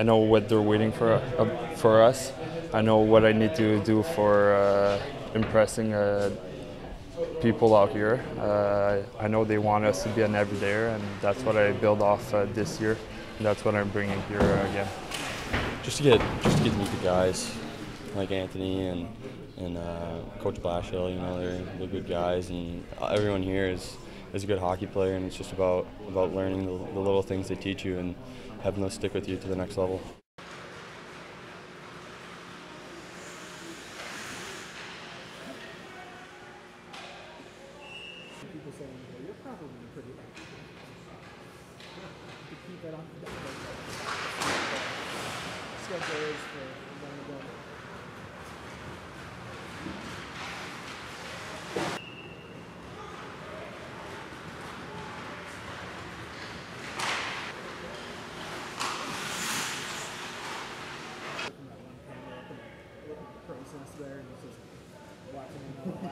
I know what they're waiting for uh, for us. I know what I need to do for uh, impressing uh, people out here. Uh, I know they want us to be an everydayer, and that's what I build off uh, this year. And that's what I'm bringing here again. Just to get just to get to meet the guys like Anthony and and uh, Coach Blashill. You know, they're, they're good guys, and everyone here is is a good hockey player, and it's just about about learning the, the little things they teach you and having those stick with you to the next level. keep it on schedule is for Process there, and just watching him.